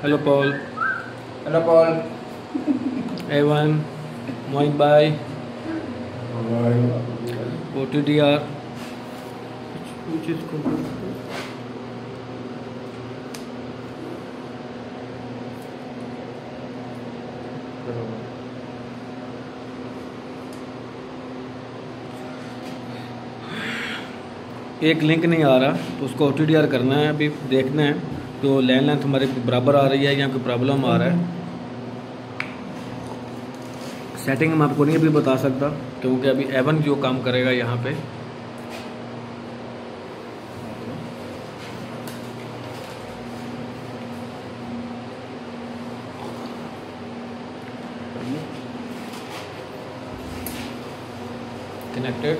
Hello, Paul. Hello, Paul. Evan, Moik Bhai, OTDR. Which, which is good. एक link नहीं आ रहा तो उसको ओटीडीआर करना है अभी देखना है तो लैंड लेंथ हमारे बराबर आ रही है या कोई प्रॉब्लम आ रहा है। सेटिंग मैं आपको नहीं अभी बता सकता, क्योंकि अभी एवन जो काम करेगा यहाँ पे। Connected?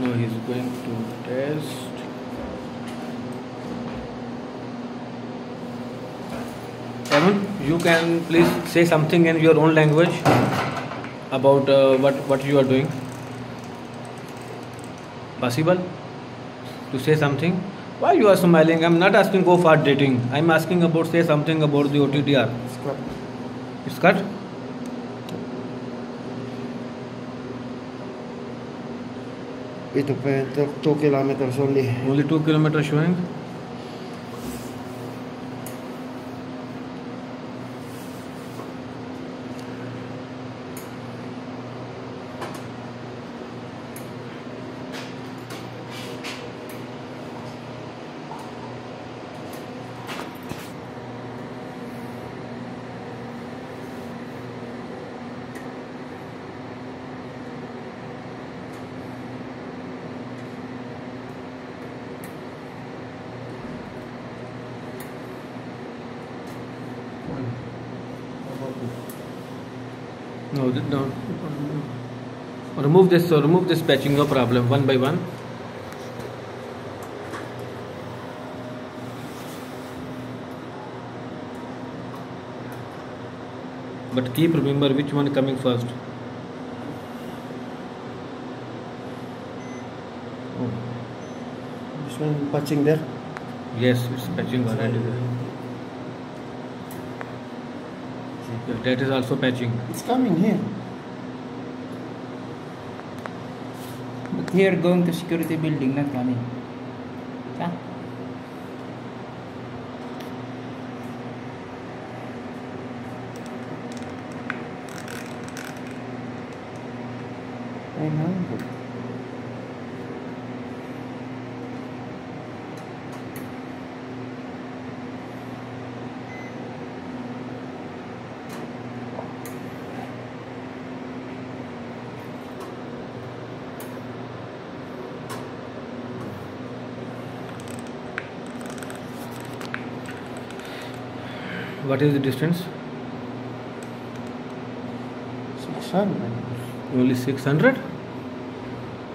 Now he's going to test. Evan you can please say something in your own language about uh, what what you are doing possible to say something why you are smiling i'm not asking go for dating i'm asking about say something about the ottr it's cut Ito pa, 2 kilometers only. only 2 kilometers showing No, no. Remove this. So remove this patching. No problem. One by one. But keep remember which one coming first. Oh. This one patching there. Yes, it's patching already. There. That is also patching. It's coming here. But here, going to security building, not coming. Yeah. I know. What is the distance? Six hundred. Only 600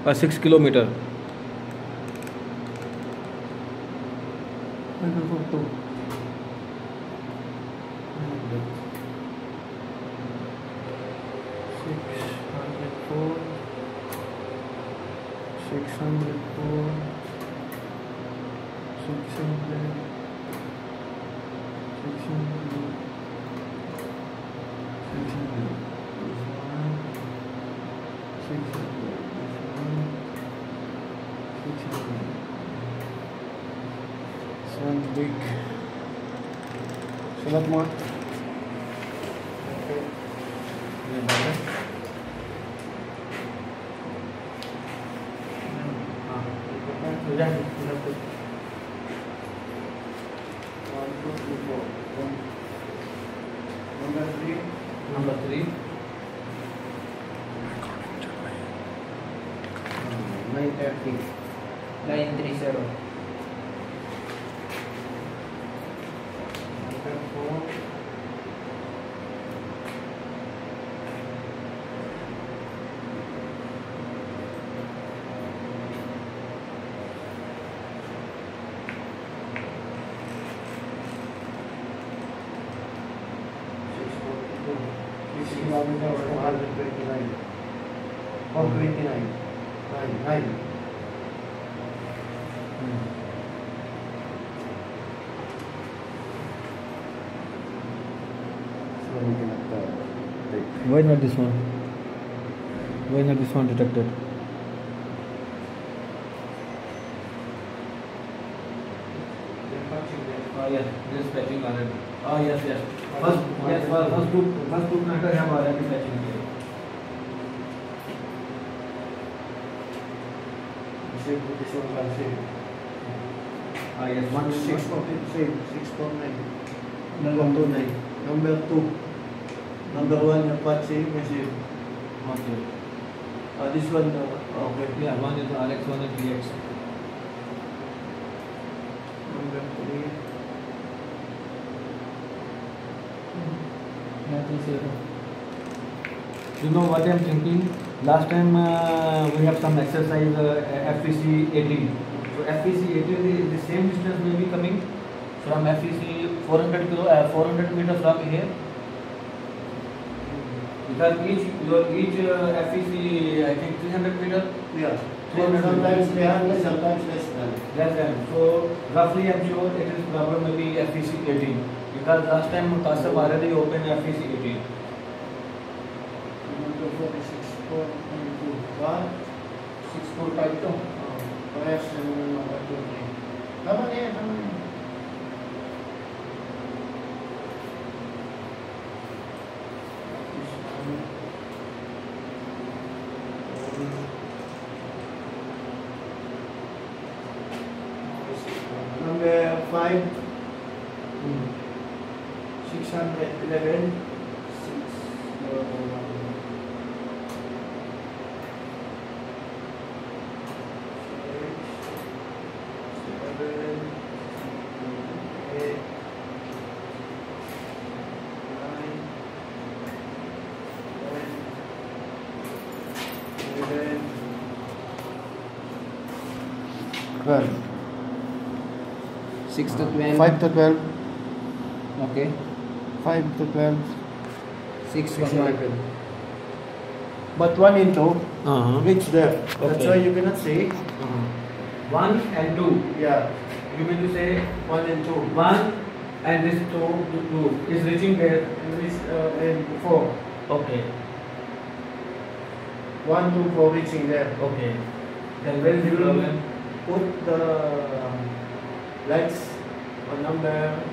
or 6 kilometer. Will go to. Six hundred four. Six hundred one big so that one yeah, yeah. Number three. Number three. Nine thirty. Nine three zero. Hmm. Why not this one? Why not this one detected? Oh yes, this fetching already. Oh, yes, yes. First, yes, first, first group, first group matter have. Same with this one, I'll save. Ah yes, One six forty, same, six four nine. Number two nine. Number two. Number one, Apache, same. Okay. Uh, this one, uh, okay. Yeah, one is RX, one is DX. Number three. Nothing zero. You know what I'm thinking? Last time we have some exercise F P C eighteen तो F P C eighteen is the same distance में भी coming from F P C four hundred kilo four hundred metre from here because each your each F P C I think three hundred metre so रफली am sure it is problem में भी F P C eighteen because last time Kashyap open F P C eighteen 4 and 2. 1, 6, 4, 5 ito. Uh, parehas na naman ang mga 2 na. Tama na yan, tama na yan. Number 5, 611, 6, 4, 12. 6 to 12. 5 to 12. Okay. 5 to 12. 6, Six to twelve. But 1 and 2 uh -huh. reach there. Okay. That's why you cannot say uh -huh. 1 and 2. Yeah. You mean to say 1 and 2. 1 and this 2, two is reaching there and uh, and 4. Okay. 1, 2, 4 reaching there. Okay. Then when you will put the legs number